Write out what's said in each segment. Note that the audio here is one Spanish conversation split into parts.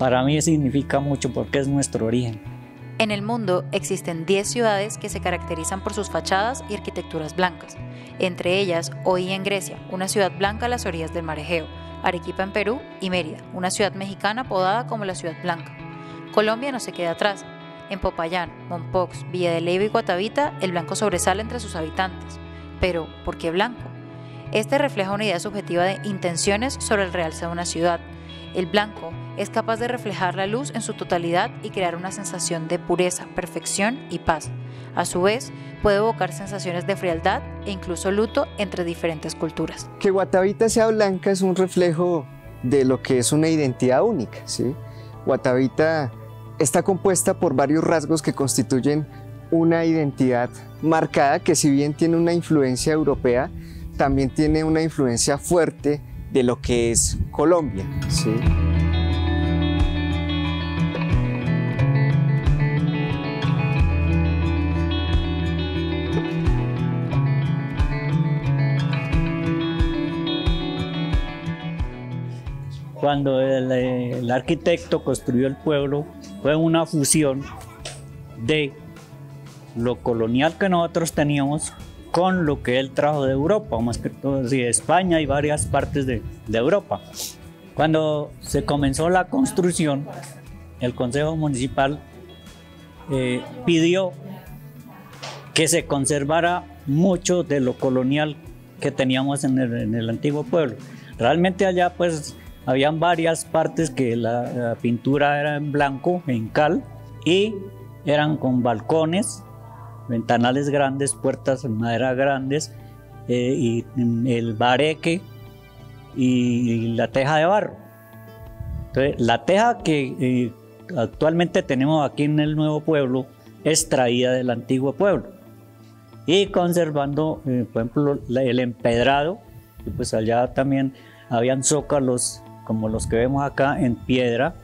para mí significa mucho porque es nuestro origen. En el mundo existen 10 ciudades que se caracterizan por sus fachadas y arquitecturas blancas, entre ellas hoy en Grecia, una ciudad blanca a las orillas del mar Egeo, Arequipa en Perú y Mérida, una ciudad mexicana apodada como la Ciudad Blanca. Colombia no se queda atrás. En Popayán, Mompox, Villa de Leyva y Guatavita, el blanco sobresale entre sus habitantes. Pero, ¿por qué blanco? Este refleja una idea subjetiva de intenciones sobre el realce de una ciudad. El blanco es capaz de reflejar la luz en su totalidad y crear una sensación de pureza, perfección y paz. A su vez, puede evocar sensaciones de frialdad e incluso luto entre diferentes culturas. Que Guatavita sea blanca es un reflejo de lo que es una identidad única. ¿sí? Guatavita está compuesta por varios rasgos que constituyen una identidad marcada que si bien tiene una influencia europea, también tiene una influencia fuerte de lo que es Colombia. ¿sí? Cuando el, el arquitecto construyó el pueblo, fue una fusión de lo colonial que nosotros teníamos con lo que él trajo de Europa, más que todo de España y varias partes de, de, Europa. Cuando se comenzó la construcción, el Consejo Municipal eh, pidió que se conservara mucho de lo colonial que teníamos en el, en el antiguo pueblo. Realmente allá pues habían varias partes que la pintura era en blanco, en cal, y eran con balcones ventanales grandes, puertas en madera grandes eh, y el bareque y la teja de barro. La teja que eh, actualmente tenemos aquí en el nuevo pueblo es traída del antiguo pueblo. Y conservando, eh, por ejemplo, el empedrado, y pues allá también habían zócalos como los que vemos acá en piedra,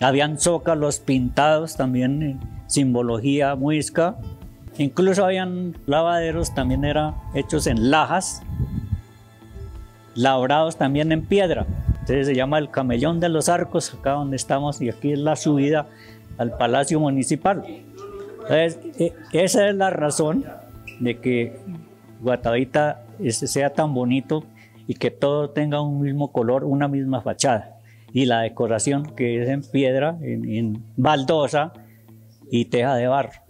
habían zócalos pintados también simbología muisca, Incluso habían lavaderos también hechos en lajas, labrados también en piedra. Entonces se llama el camellón de los arcos, acá donde estamos, y aquí es la subida al Palacio Municipal. Entonces, e, esa es la razón de que Guatavita sea tan bonito y que todo tenga un mismo color, una misma fachada. Y la decoración que es en piedra, en, en baldosa y teja de barro.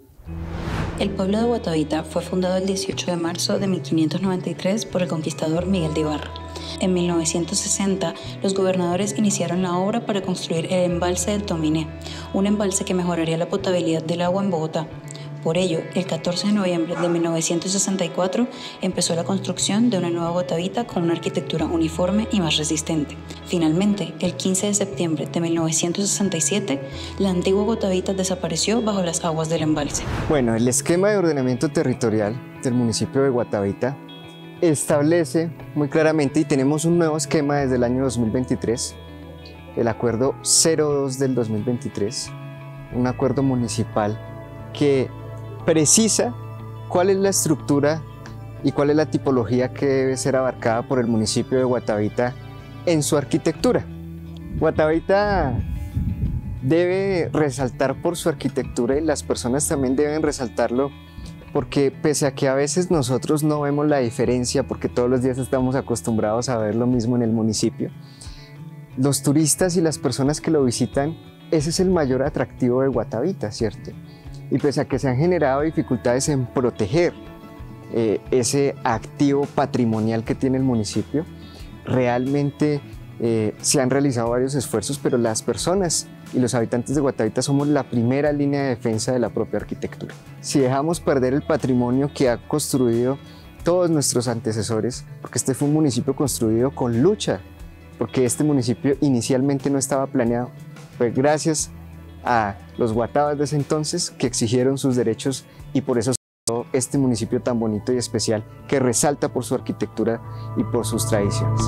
El pueblo de Guatavita fue fundado el 18 de marzo de 1593 por el conquistador Miguel de Ibarra. En 1960, los gobernadores iniciaron la obra para construir el embalse del Tominé, un embalse que mejoraría la potabilidad del agua en Bogotá. Por ello, el 14 de noviembre de 1964 empezó la construcción de una nueva Guatavita con una arquitectura uniforme y más resistente. Finalmente, el 15 de septiembre de 1967, la antigua Guatavita desapareció bajo las aguas del embalse. Bueno, el esquema de ordenamiento territorial del municipio de Guatavita establece muy claramente y tenemos un nuevo esquema desde el año 2023, el acuerdo 02 del 2023, un acuerdo municipal que precisa cuál es la estructura y cuál es la tipología que debe ser abarcada por el municipio de Guatavita en su arquitectura. Guatavita debe resaltar por su arquitectura y las personas también deben resaltarlo porque pese a que a veces nosotros no vemos la diferencia porque todos los días estamos acostumbrados a ver lo mismo en el municipio, los turistas y las personas que lo visitan, ese es el mayor atractivo de Guatavita, ¿cierto? Y pese a que se han generado dificultades en proteger eh, ese activo patrimonial que tiene el municipio, realmente eh, se han realizado varios esfuerzos, pero las personas y los habitantes de Guatavita somos la primera línea de defensa de la propia arquitectura. Si dejamos perder el patrimonio que ha construido todos nuestros antecesores, porque este fue un municipio construido con lucha, porque este municipio inicialmente no estaba planeado, fue gracias a los guatabas de ese entonces que exigieron sus derechos y por eso este municipio tan bonito y especial que resalta por su arquitectura y por sus tradiciones.